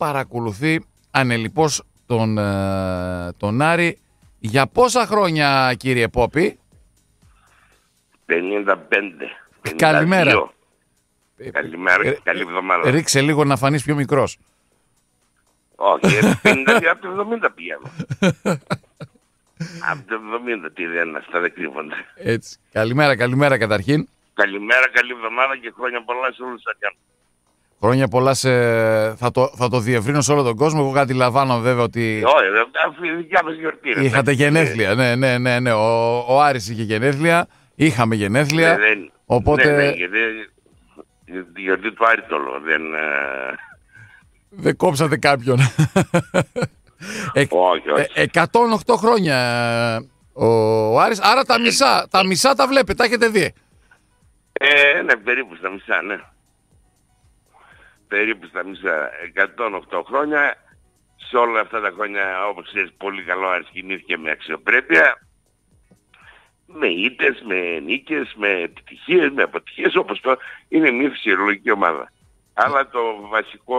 παρακολουθεί ανελιπώς τον, ε, τον Άρη. Για πόσα χρόνια κύριε Πόπη; 55. Καλημέρα. 52. Καλημέρα και καλή εβδομάδα. Ρίξε λίγο να φανείς πιο μικρός. Όχι, ε, 52 από το 70 πηγαίνω. από το 70 τι δεν αυτά δεν κρύβονται. Έτσι. Καλημέρα, καλημέρα καταρχήν. Καλημέρα, καλή εβδομάδα και χρόνια πολλά σε όλους τους Αριάνους. Χρόνια πολλά σε... θα, το, θα το διευρύνω σε όλο τον κόσμο. Εγώ κάτι λαμβάνω βέβαια ότι Όχι, ρε, αυτή η δικιά μας γιορτή. ρε. είχατε γενέθλια. Ναι, ναι, ναι, ναι. Ο, ο Άρης είχε γενέθλια. Είχαμε γενέθλια. Ναι, δεν- Οπότε Ναι, ναι, γιατί η γιορτή του Άρη το λέω, δεν... ε, δεν κόψατε κάποιον. Ε, Όχι, όχι. ε, 108 χρόνια ε, ο Άρης. Άρα τα μισά, τα μισά τα βλέπετε, τα έχετε δει. Ε, ναι, περίπου στα μισά, ναι. Περίπου στα μισά. 108 χρόνια. Σε όλα αυτά τα χρόνια, όπως ξέρεις, πολύ καλό Άρης κινήθηκε με αξιοπρέπεια. Με ήττες, με νίκες, με επιτυχίες, με αποτυχίες, όπως το είναι μια φυσιολογική ομάδα. Αλλά το βασικό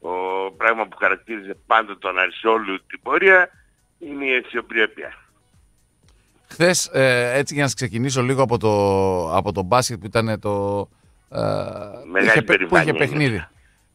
ο, πράγμα που χαρακτήριζε πάντα τον Άρη σε όλη την πορεία είναι η αξιοπρέπεια. Χθες, έτσι για να σας ξεκινήσω λίγο από το, από το μπάσκετ που ήταν το. Ε, Μεγάλη είχε, παι- που είχε περηφάνεια παιχνίδι.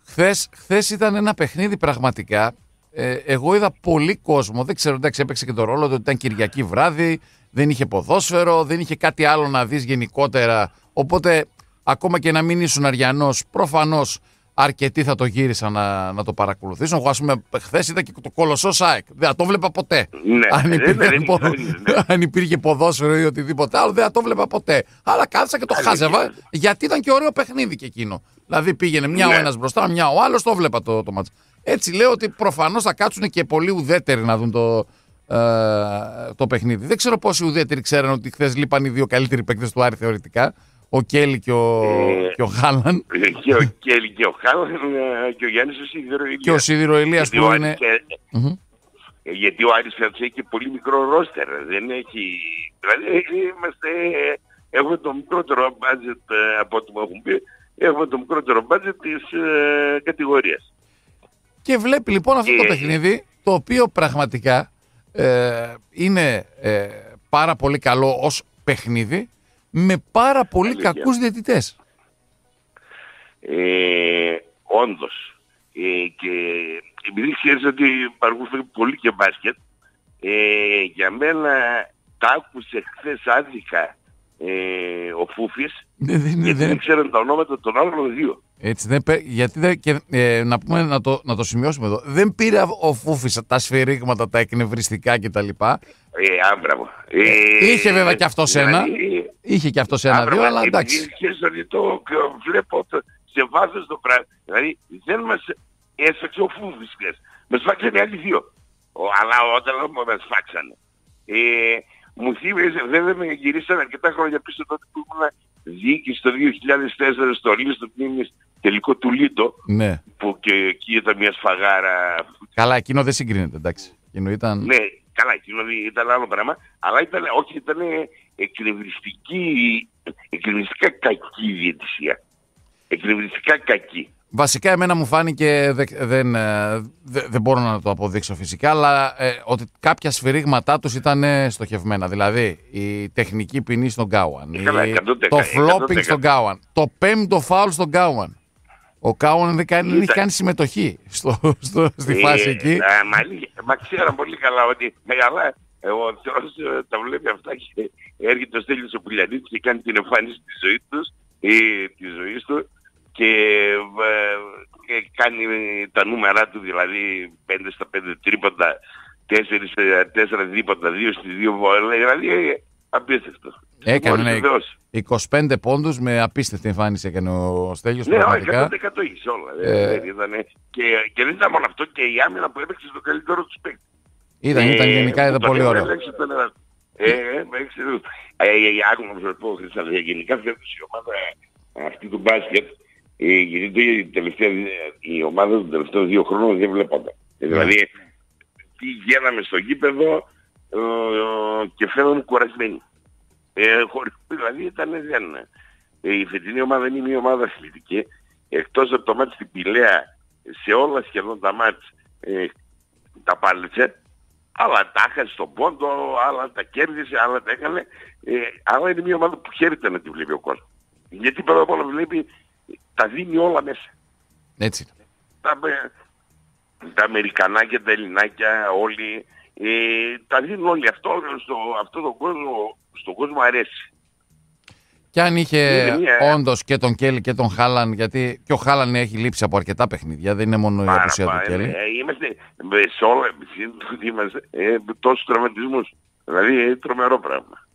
Χθες, χθες ήταν ένα παιχνίδι πραγματικά. Ε, εγώ είδα πολύ κόσμο. Δεν ξέρω, εντάξει, έπαιξε και το ρόλο του ότι ήταν Κυριακή βράδυ. Δεν είχε ποδόσφαιρο, δεν είχε κάτι άλλο να δεις γενικότερα. Οπότε, ακόμα και να μην ήσουν Αριανός, προφανώς αρκετοί θα το γύρισαν να, να το παρακολουθήσουν. Εγώ, ας πούμε, χθες είδα και το κολοσσό ΣΑΕΚ. Δεν θα το βλέπα ποτέ. Ναι, αν, ναι, υπήρχε, ναι, δεν πο- είναι, ναι. αν υπήρχε ποδόσφαιρο ή οτιδήποτε άλλο, δεν θα το βλέπα ποτέ. Αλλά κάθισα και το Αλήθεια. χάζευα, γιατί ήταν και ωραίο παιχνίδι και εκείνο. Δηλαδή πήγαινε μια Ναι. ο ένας μπροστά, μια ο άλλος, το βλέπα το, το μάτς. Έτσι λέω ότι προφανώς θα κάτσουν και πολλοί ουδέτεροι να δουν το, ε, το παιχνίδι. Δεν ξέρω πόσοι ουδέτεροι ξέραν ότι χθες λείπαν οι δύο καλύτεροι παίκτες του Άρη θεωρητικά. Ο Κέλλη και ο, Ε, και ο Χάλαν. και ο Κέλλη και ο Χάλαν ε, και ο Γιάννης ο Σίδηρο Και ο Σίδηρο Ελίας γιατί, που ο είναι. Άρης, ε, Μμμ. ε, γιατί ο Άρης φέτος έχει και πολύ μικρό ρόστερ. Δεν έχει... Δηλαδή ε, είμαστε... ε, Έχουμε το μικρότερο budget ε, από ό,τι μου έχουν πει. Έχουμε το μικρότερο budget της ε, κατηγορίας. Και βλέπει λοιπόν αυτό το Και- παιχνίδι, το οποίο πραγματικά ε, είναι ε, πάρα πολύ καλό ως παιχνίδι, με πάρα πολύ Αλήθεια. κακούς διαιτητές. Ε, όντως. Ε, και επειδή ξέρεις ότι παρακολουθεί πολύ και μπάσκετ, ε, για μένα τα άκουσε χθες άδικα ε, ο Φούφης, Δεν- δεν- γιατί δεν- δεν ξέραν τα ονόματα των άλλων δύο. έτσι, δεν, πέ- γιατί δεν, και, ε, να, πούμε, να, το, να το σημειώσουμε εδώ. Δεν πήρε ο Φούφης τα σφυρίγματα, τα εκνευριστικά κτλ. Ε, άμπραβο. Ε, Είχε βέβαια και αυτός ένα. δηλαδή, Είχε και αυτός σε ένα-δύο, άμπραβο, αλλά επειδή εντάξει. ξέρεις ότι το και βλέπω το, σε βάθος το πράγμα. Δηλαδή δεν μας έσφαξε ο Φούφης χθες. Μας φάξανε άλλοι δύο. Ο, αλλά όταν λέμε μας φάξανε. Ε, μου θύμιζε, βέβαια με γυρίσαν αρκετά χρόνια πίσω τότε που ήμουν διοίκηση το 2004 στο Λίστο Τμήμης τελικό του Λίτο Ναι. που και εκεί ήταν μια σφαγάρα Καλά, εκείνο δεν συγκρίνεται, εντάξει. Εκείνο ήταν... ναι, καλά, εκείνο δι- ήταν άλλο πράγμα, αλλά ήταν, όχι, ήταν εκνευριστική, εκνευριστικά κακή η διαιτησία. Εκνευριστικά κακή. Βασικά εμένα μου φάνηκε, δε- δεν, ε, δε- δεν μπορώ να το αποδείξω φυσικά, αλλά ε, ότι κάποια σφυρίγματά τους ήταν ε, στοχευμένα. Δηλαδή η τεχνική ποινή στον Γκάουαν, Ε, καλά, η- 100%, το φλόπινγκ 100%. στον Γκάουαν, το πέμπτο φάουλ στον Γκάουαν. Ο Γκάουαν δεν, κάνει, δεν έχει Ήταν- κάνει συμμετοχή στο, στο, στη Ε, φάση εκεί. α, μα, αλήθεια, μα ξέραν πολύ καλά ότι, με καλά, ε, ο Θεός ε, τα βλέπει αυτά και έρχεται ο Στέλιος ο Πουλιανίτης και κάνει την εμφάνιση της ζωής τους, ή της ζωής του και, ε, και κάνει τα νούμερα του, δηλαδή 5 στα 5 τρίποτα, 4, 4 δίποτα, 2 στις 2 βόλες, δηλαδή ε, απίστευτο. Έκανε Μόλις ναι, ο Θεός. 25 πόντους με απίστευτη εμφάνιση έκανε ο Στέλιος Ναι, όχι, πραγματικά. 100% είχε όλα. Ε, Ε, δεν ήτανε- και, και δεν ήταν μόνο αυτό και η άμυνα που έπαιξε στο καλύτερο τους παίκτη. Ήταν, ήταν γενικά ήταν πολύ ωραίο. Ε, έξι, ε, ε, άκου να σας πω, Χρυσάδε, γενικά φέτος η ομάδα ε, αυτή του μπάσκετ, ε, γιατί το- η, τελευταία, η ομάδα των τελευταίων δύο χρόνων δεν βλέπονταν. Ε, Δηλαδή, τι γίναμε στο γήπεδο ε, ε, και φαίνονταν κουρασμένοι. Ε, χωρίς, δηλαδή ήταν δεν. Ε, η φετινή ομάδα είναι μια ομάδα αθλητική. Εκτός από το μάτι στην Πηλαία σε όλα σχεδόν τα μάτς ε, τα πάλεψε, άλλα τα έχασε στον πόντο, άλλα τα κέρδισε, άλλα τα έκανε, ε, αλλά είναι μια ομάδα που χαίρεται να τη βλέπει ο κόσμος. Γιατί πρώτα απ' όλα βλέπει, τα δίνει όλα μέσα. Έτσι. Τα, τα Αμερικανάκια, τα Ελληνάκια, όλοι, ε, τα δίνουν όλοι. Αυτό, στο, αυτό το κόσμο, στον κόσμο αρέσει. Και αν είχε μια... όντως και τον Κέλλη και τον Χάλαν, γιατί και ο Χάλαν έχει λείψει από αρκετά παιχνίδια, δεν είναι μόνο η απουσία του Κέλλη. Ε, είμαστε σε όλα, είμαστε ε, τόσους τραυματισμούς. Δηλαδή ε, τρομερό πράγμα.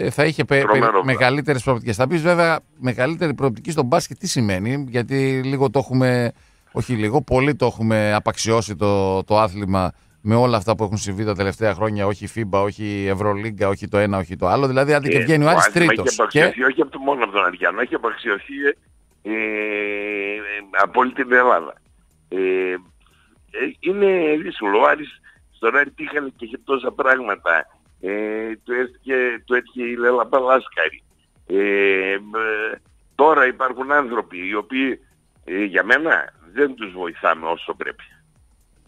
Ε, θα είχε πε, πε, μεγαλύτερες προοπτικές. Θα πεις βέβαια μεγαλύτερη προοπτική στον μπάσκετ τι σημαίνει, γιατί λίγο το έχουμε, όχι λίγο, πολύ το έχουμε απαξιώσει το, το άθλημα με όλα αυτά που έχουν συμβεί τα τελευταία χρόνια, όχι FIBA, όχι Ευρωλίγκα, όχι το ένα, όχι το άλλο. Δηλαδή, αν και βγαίνει ο Άρης τρίτος. Έχει απαξιωθεί και... όχι από το, μόνο από τον Αριανό, έχει απαξιωθεί ε, ε, από όλη την Ελλάδα. Ε, ε, είναι δύσκολο. Ο Άρης στον Άρη τύχανε και είχε τόσα πράγματα. Ε, του, έτυχε, του έτυχε η Λέλα Παλάσκαρη. Ε, τώρα υπάρχουν άνθρωποι οι οποίοι ε, για μένα δεν τους βοηθάμε όσο πρέπει.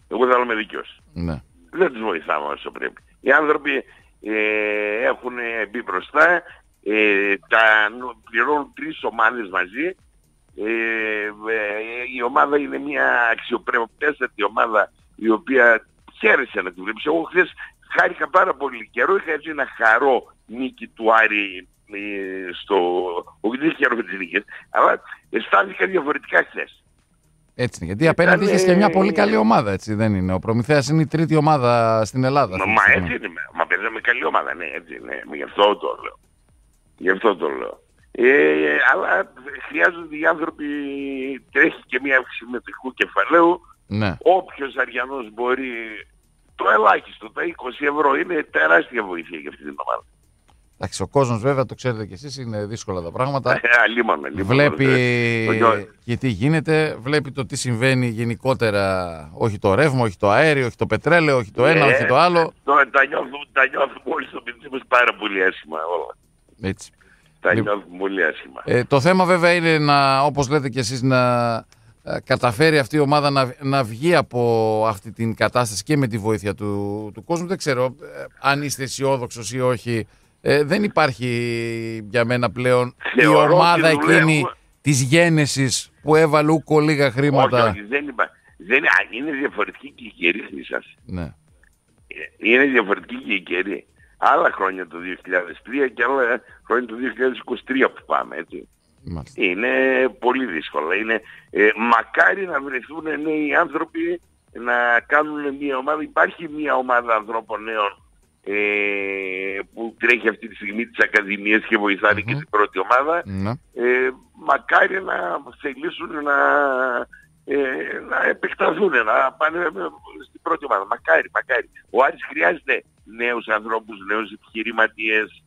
Εγώ θα είμαι δικαιός. Ναι. Δεν τους βοηθάμε όσο πρέπει. Οι άνθρωποι ε, έχουν μπει μπροστά, ε, τα πληρώνουν τρεις ομάδες μαζί. Ε, ε, η ομάδα είναι μια αξιοπρεπέστατη ομάδα η οποία χαίρεσε να τη βλέπεις. Εγώ χθες χάρηκα πάρα πολύ καιρό, είχα έτσι ένα χαρό νίκη του Άρη ε, στο... Όχι δεν χαίρομαι τις νίκες, αλλά αισθάνθηκα διαφορετικά χθες. Έτσι είναι. Γιατί απέναντι είχες και μια πολύ καλή ομάδα, έτσι δεν είναι. Ο Προμηθέας είναι η τρίτη ομάδα στην Ελλάδα. Μα, μα έτσι είναι. Μα παίζαμε καλή ομάδα, ναι, έτσι είναι. Γι' αυτό το λέω. Γι' αυτό το λέω. Ε, αλλά χρειάζονται οι άνθρωποι, τρέχει και μια αύξηση μετρικού κεφαλαίου. Ναι. Όποιος αριανός μπορεί, το ελάχιστο, τα 20 ευρώ είναι τεράστια βοήθεια για αυτή την ομάδα. Εντάξει, ο κόσμος βέβαια το ξέρετε κι εσείς, είναι δύσκολα τα πράγματα. Ε, αλίμονο, βλέπει και τι γίνεται, βλέπει το τι συμβαίνει γενικότερα. Όχι το ρεύμα, όχι το αέριο, όχι το πετρέλαιο, όχι το ένα, ε, όχι το άλλο. Το, τα νιώθουμε, τα νιώθουμε όλοι στο παιδί μας πάρα πολύ άσχημα όλα. Έτσι. Τα νιώθουμε πολύ άσχημα. Ε, το θέμα βέβαια είναι να, όπως λέτε κι εσείς, να ε, καταφέρει αυτή η ομάδα να, να βγει από αυτή την κατάσταση και με τη βοήθεια του, του κόσμου. Δεν ξέρω ε, αν είστε αισιόδοξος ή όχι ε, δεν υπάρχει για μένα πλέον η ομάδα εκείνη της γένεσης που έβαλε ούκο λίγα χρήματα. Όχι, όχι δεν υπάρχει. Δεν, είναι διαφορετική και η καιρή σας. Ναι. Ε, είναι διαφορετική και η καιρή. Άλλα χρόνια το 2003 και άλλα χρόνια το 2023 που πάμε, έτσι. Είναι πολύ δύσκολο. Είναι, ε, μακάρι να βρεθούν νέοι άνθρωποι να κάνουν μια ομάδα. Υπάρχει μια ομάδα ανθρώπων νέων ε, που τρέχει αυτή τη στιγμή τις ακαδημίες και βοηθανε και την πρώτη ομάδα. Ναι. Ε, μακάρι να θελήσουν να, ε, να επεκταθούν, να πάνε στην πρώτη ομάδα. Μακάρι, μακάρι. Ο Άρης χρειάζεται νέους ανθρώπους, νέους επιχειρηματίες.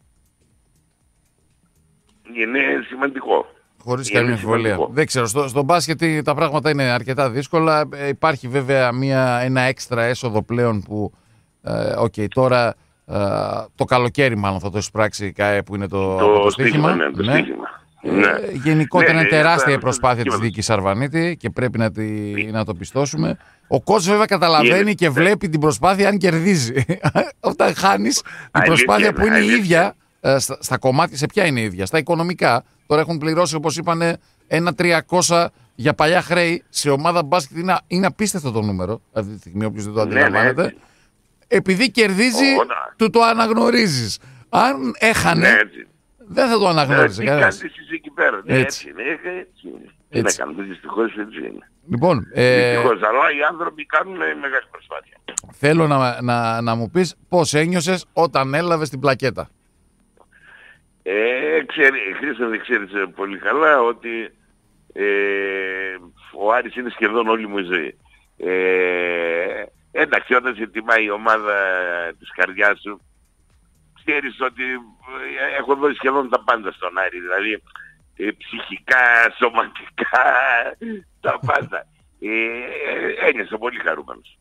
Είναι σημαντικό. Χωρίς καμία αμφιβολία. Δεν ξέρω. Στο, στο μπάσκετ τα πράγματα είναι αρκετά δύσκολα. Ε, υπάρχει βέβαια μια, ένα έξτρα έσοδο πλέον που. Ε, okay, τώρα ε, το καλοκαίρι μάλλον θα το εισπράξει η ΚΑΕ που είναι το, το, το στοίχημα. Ναι, το ναι. Ε, ναι. γενικότερα ναι, είναι ναι, τεράστια η προσπάθεια της δίκης Αρβανίτη και πρέπει να, τη, να το πιστώσουμε. Ο κόσμος βέβαια καταλαβαίνει και βλέπει την προσπάθεια αν κερδίζει. Όταν χάνεις η προσπάθεια που είναι η ίδια ε, στα, στα κομμάτια, σε ποια είναι η ίδια, στα οικονομικά. Τώρα έχουν πληρώσει όπως είπανε ένα 300 για παλιά χρέη σε ομάδα μπάσκετ. Είναι, είναι απίστευτο το νούμερο αυτή τη στιγμή, όποιος δεν το αντιλαμβάνεται επειδή κερδίζει, του το αναγνωρίζεις. Αν έχανε, ναι, δεν θα το αναγνώριζε ναι, κανένας. Τι εκεί πέρα. Ναι, έτσι. είναι. Έτσι είναι. Έτσι. Δεν έκανα. Δυστυχώς έτσι είναι. Λοιπόν, ε... Δυστυχώς, αλλά οι άνθρωποι κάνουν μεγάλη προσπάθεια. Θέλω να, να, να μου πεις πώς ένιωσες όταν έλαβες την πλακέτα. Ε, ξέρει, Χρήστος δεν ξέρεις πολύ καλά ότι ε, ο Άρης είναι σχεδόν όλη μου η ζωή. Ε, Εντάξει, όταν σε τιμάει η ομάδα της καρδιάς σου, ξέρεις ότι ε, έχω δώσει σχεδόν τα πάντα στον Άρη, δηλαδή ε, ψυχικά, σωματικά, τα πάντα. Ε, ένιωσα πολύ χαρούμενος.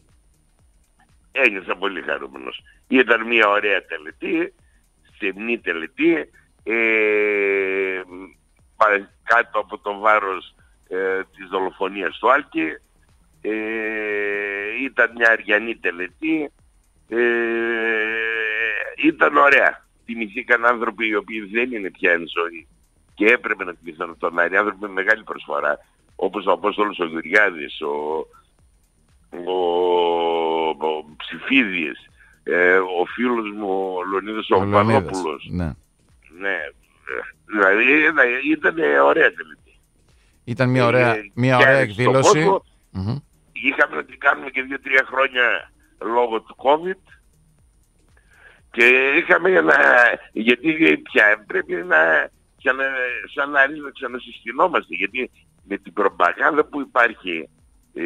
Ένιωσα πολύ χαρούμενος. Ήταν μια ωραία τελετή, στενή τελετή, ε, κάτω από το βάρος ε, της δολοφονίας του Άλκη, Ε, ήταν μια αριανή τελετή. Ε, ήταν ωραία. Τιμηθήκαν άνθρωποι οι οποίοι δεν είναι πια εν ζωή και έπρεπε να τιμηθούν από τον Άρη. Άνθρωποι με μεγάλη προσφορά. Όπως ο Απόστολος ο Γουριάδης, ο, ο, ο Ψηφίδης, ε, ο φίλος μου ο Λονίδος ο, ο Πανόπουλος. Ναι. Ναι. Δηλαδή ήταν ωραία τελετή. Ήταν μια ωραία, μια ωραία εκδήλωση. Mm-hmm. Είχαμε να την κάνουμε και δύο-τρία χρόνια λόγω του COVID και είχαμε να, γιατί πια πρέπει να, να σαν να, να ξανασυστηνόμαστε γιατί με την προπαγάνδα που υπάρχει ε,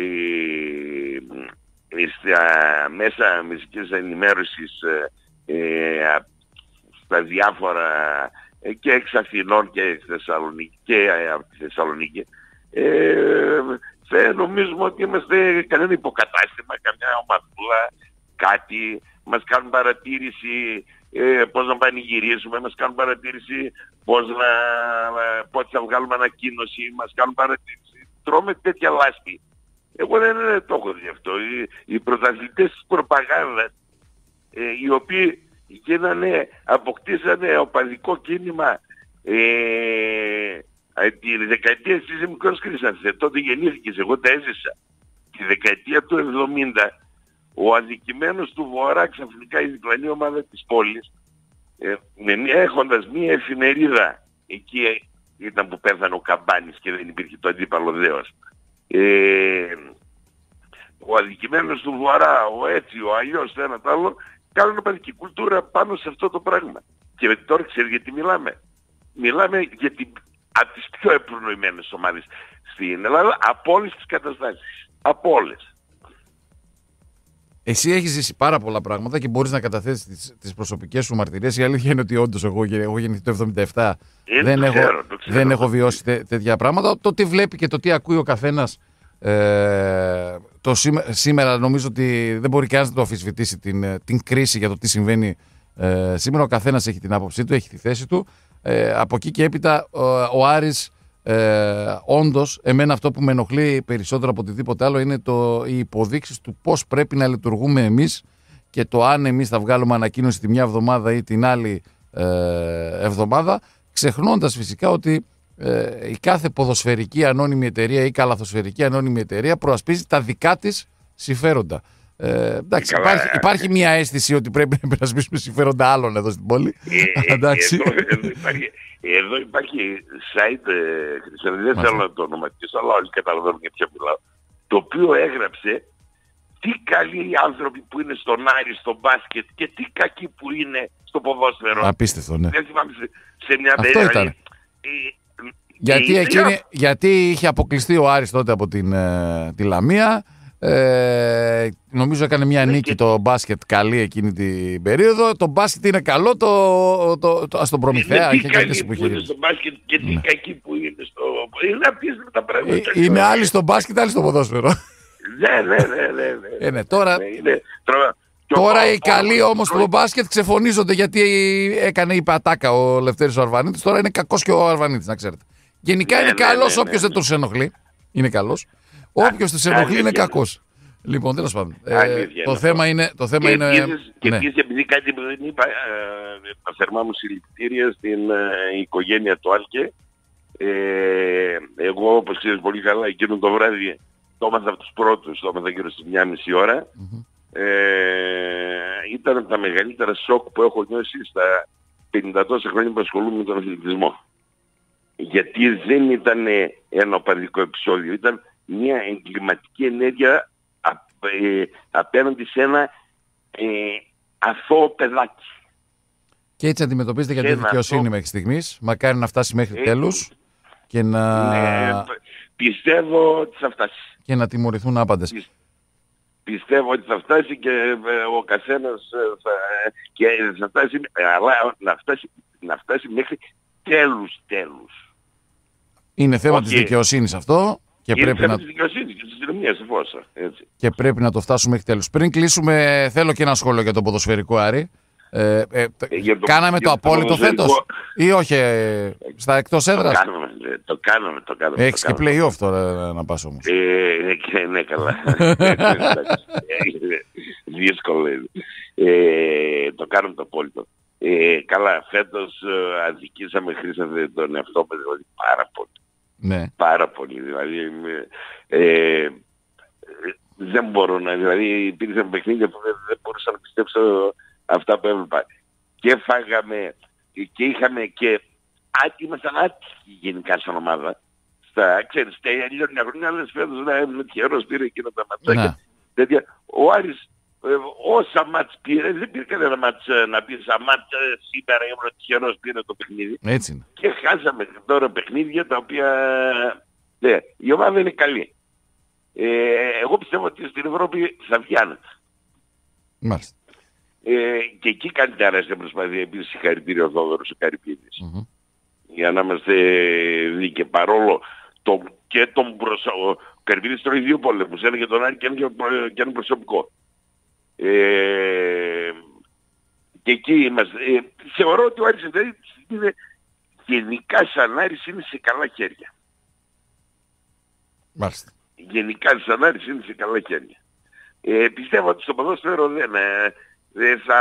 στα μέσα μυστικής ενημέρωσης ε, στα διάφορα ε, και εξ Αθηνών και εξ Θεσσαλονίκη και από τη Θεσσαλονίκη ε, νομίζουμε ότι είμαστε κανένα υποκατάστημα, καμιά ομαδούλα, κάτι, μας κάνουν παρατήρηση ε, πώς να πανηγυρίσουμε, μας κάνουν παρατήρηση πώς να, πότε θα βγάλουμε ανακοίνωση, μας κάνουν παρατήρηση. Τρώμε τέτοια λάσπη. Εγώ δεν το έχω δει αυτό. Οι, οι πρωταθλητές της προπαγάνδας, ε, οι οποίοι γίνανε, αποκτήσανε οπαδικό κίνημα ε, τη δεκαετία της μικρός κρίσανθες. Τότε γεννήθηκες, εγώ τα έζησα. Τη δεκαετία του 70 ο αδικημένος του Βορρά ξαφνικά η διπλανή ομάδα της πόλης ε, με μια, έχοντας μια εφημερίδα εκεί ήταν που πέθανε ο Καμπάνης και δεν υπήρχε το αντίπαλο δέος. Ε, ο αδικημένος του Βορρά, ο έτσι, ο αλλιώς, το ένα το άλλο, κάνουν παιδική κουλτούρα πάνω σε αυτό το πράγμα. Και τώρα ξέρεις γιατί μιλάμε. Μιλάμε για την, από τις πιο επρονοημένες ομάδες στην Ελλάδα από όλες τις καταστάσεις. Από όλες. Εσύ έχεις ζήσει πάρα πολλά πράγματα και μπορείς να καταθέσεις τις τις προσωπικές σου μαρτυρίες. Η αλήθεια είναι ότι όντως εγώ έχω γεννηθεί το 1977. Ε, δεν, το έχω, ξέρω, το ξέρω, δεν το έχω βιώσει τέ, τέτοια πράγματα. Το τι βλέπει και το τι ακούει ο καθένας. Ε, το σήμερα, σήμερα νομίζω ότι δεν μπορεί κανένα να το αμφισβητήσει την, ε, την κρίση για το τι συμβαίνει ε, σήμερα. Ο καθένας έχει την άποψή του, έχει τη θέση του. Ε, από εκεί και έπειτα ο, ο Άρης ε, Όντως, εμένα αυτό που με ενοχλεί περισσότερο από οτιδήποτε άλλο είναι το, οι υποδείξεις του πώς πρέπει να λειτουργούμε εμείς και το αν εμείς θα βγάλουμε ανακοίνωση τη μια εβδομάδα ή την άλλη ε, εβδομάδα, ξεχνώντας φυσικά ότι ε, η κάθε ποδοσφαιρική ανώνυμη εταιρεία ή καλαθοσφαιρική ανώνυμη εταιρεία προασπίζει τα δικά της συμφέροντα. Ε, εντάξει, Καλά, υπάρχει, ε, υπάρχει μια αίσθηση ότι πρέπει να υπερασπίσουμε συμφέροντα άλλων εδώ στην πόλη. Ε, εντάξει. Εδώ, εδώ, υπάρχει, εδώ υπάρχει site, ε, Χριστιανή, δεν θέλω να το ονοματίσω, αλλά όλοι καταλαβαίνουν για ποιο μιλάω, το οποίο έγραψε τι καλοί άνθρωποι που είναι στον Άρη, στο μπάσκετ και τι κακοί που είναι στο ποδόσφαιρο. Απίστευτο, ναι. Δεν θυμάμαι σε, σε μια Αυτό περίοδο. Ήταν. Ε, Γιατί, ε, εκείνη, γιατί είχε αποκλειστεί ο Άρης τότε από την, ε, τη Λαμία. Ε, νομίζω έκανε μια Ναι, νίκη και- το μπάσκετ καλή εκείνη την περίοδο. Το μπάσκετ είναι καλό, το, το, το, ας τον προμηθέα. είναι τι είχε καλοί κερδίσει που που είχε είναι κερδίσει. στο μπάσκετ και τι Ναι. κακοί που είναι στο... Είναι απίστευτα τα πράγματα. Ε, Είναι άλλοι στο μπάσκετ, άλλοι στο ποδόσφαιρο. Ναι, ναι, ναι, ναι. ναι. Ε, ναι, τώρα, Ναι, είναι- Τώρα, και ο- τώρα ο- οι ο- καλοί ο- όμως στο μπάσκετ ξεφωνίζονται γιατί έκανε η πατάκα ο Λευτέρης ο Αρβανίτης. Τώρα είναι κακός και ο Αρβανίτης, να ξέρετε. Γενικά Ναι, είναι ναι, καλός ναι, ναι, όποιος δεν ναι. τους ενοχλεί. Είναι καλός. Όποιος τους ενοχλεί είναι αλήθεια. κακός. Λοιπόν, τέλος πάντων. Ε, Αλήθεια το είναι θέμα αυτό. είναι... Το θέμα Και είναι επίσης, και ναι. επίσης, επειδή κάτι που δεν είπα, ε, τα θερμά μου συλληπιτήρια στην ε, οικογένεια του Άλκε. Ε, εγώ, όπως ξέρεις πολύ καλά, εκείνο το βράδυ το έμαθα από τους πρώτους, το έμαθα γύρω στις μια μισή ώρα. Μμμ. Ε, ήταν από τα μεγαλύτερα σοκ που έχω νιώσει στα 50 τόσα χρόνια που ασχολούμαι με τον αθλητισμό. Γιατί δεν ήταν ένα οπαδικό επεισόδιο, ήταν μια εγκληματική ενέργεια απ- ε, απέναντι σε ένα ε, αθώο παιδάκι. Και έτσι αντιμετωπίζεται για τη Ένα δικαιοσύνη αυτό. μέχρι στιγμής. Μακάρι να φτάσει μέχρι Ε, τέλους και να, Ε, πιστεύω ότι θα φτάσει. και να τιμωρηθούν άπαντες. Πιστεύω ότι θα φτάσει και ε, ο καθένας ε, θα, ε, και θα φτάσει, ε, αλλά να φτάσει, να φτάσει μέχρι τέλους τέλους. Είναι θέμα Οκ. της δικαιοσύνης αυτό και Είναι πρέπει, θέμα να, της δικαιοσύνης και της αστυνομίας εφόσον. Έτσι. και πρέπει να το φτάσουμε μέχρι τέλους. Πριν κλείσουμε, θέλω και ένα σχόλιο για τον ποδοσφαιρικό Άρη. Ε, ε, Για το- κάναμε για το το απόλυτο φέτος ποδοσφαιρικό- ή όχι ε, στα εκτός Το έδρας; κάνουμε, ε, το κάνουμε, το κάνουμε. Έχεις το και κάνουμε. playoff τώρα να πας όμως. Ε, ναι, και- ναι, καλά. Εντάξει, ε, Δύσκολο είναι. Ε, το κάνουμε το απόλυτο. Ε, καλά, φέτος ε, αδικήσαμε, χρήσαμε τον εαυτό μας δηλαδή πάρα πολύ. Ναι. Πάρα πολύ. Δηλαδή, ε, ε, δεν μπορώ να, δηλαδή υπήρξαν παιχνίδια που δεν, δεν μπορούσα να πιστέψω αυτά που έβλεπα. Και φάγαμε και είχαμε και α, ήμασταν άτυχοι γενικά σαν ομάδα. Στα, ξέρεις, τα αλλιώς χρόνια, άλλες φέτος να έμεινε τυχερός πήρε εκείνα τα ματσάκια. Ναι. Τέτοια. Ο Άρης ε, όσα μάτς πήρε, δεν πήρε κανένα μάτς ε, να πει σαν μάτς ε, σήμερα ήμουν τυχερός πήρε το παιχνίδι Έτσι είναι. και χάσαμε τώρα παιχνίδια τα οποία ναι, η ομάδα είναι καλή. Ε, εγώ πιστεύω ότι στην Ευρώπη θα βγει άνετα. Μάλιστα. Ε, και εκεί κάνει τεράστια προσπάθεια επίσης συγχαρητήριο ο Θόδωρος ο Καρυπίδης. Μμμ. Για να είμαστε δίκαιοι παρόλο το, και τον προσω... ο Καρυπίδης τρώει δύο πόλεμους, ένα για τον Άρη και ένα για προ- και ένα προσωπικό. Ε, και εκεί είμαστε. Ε, θεωρώ ότι ο Άρης δηλαδή, είναι γενικά σαν Άρης είναι σε καλά χέρια. Μάλιστα. γενικά σαν Άρης είναι σε καλά χέρια. Ε, πιστεύω ότι στο ποδόσφαιρο δεν, ε, δεν θα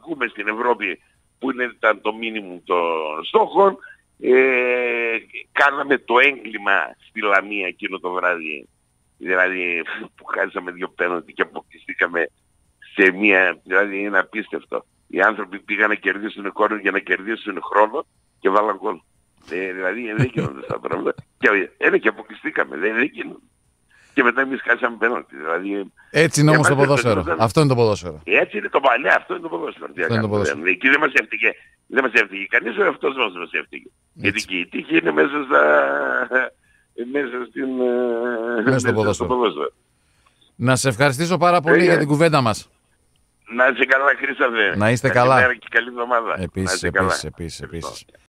βγούμε στην Ευρώπη που είναι ήταν το μήνυμο των στόχων. Ε, κάναμε το έγκλημα στη Λαμία εκείνο το βράδυ. Δηλαδή που χάσαμε δύο πέναντι και αποκλειστήκαμε σε μια, δηλαδή είναι απίστευτο. Οι άνθρωποι πήγαν να κερδίσουν κόρνο για να κερδίσουν χρόνο και βάλαν γκολ. Ε, δηλαδή δεν γίνονται αυτά τα πράγματα. Και, ε, και αποκλειστήκαμε, δεν, δεν γίνονται. Και μετά εμείς χάσαμε πέναντι. Δηλαδή Έτσι είναι όμως Και το μας ποδόσφαιρο. δεν- Αυτό είναι το ποδόσφαιρο. έτσι είναι το παλιό, αυτό είναι το ποδόσφαιρο. Τι να Αυτό είναι το κάνουμε, ποδόσφαιρο. δεν- Εκεί δεν μας έφτυγε, δεν μας έφτυγε κανείς, ο εαυτός μας μας έφτυγε. Γιατί και η τύχη είναι μέσα στα... μέσα στην... ε, Μέσα στο ποδόσφαιρο. Να σε ευχαριστήσω πάρα πολύ Ε, για ε. την κουβέντα μας. Να είσαι καλά, Χρήσταβε. Να είστε Καλή καλά. μέρα και καλή εβδομάδα. Να Επίση, είσαι καλά. επίσης, επίσης. Ευχαριστώ.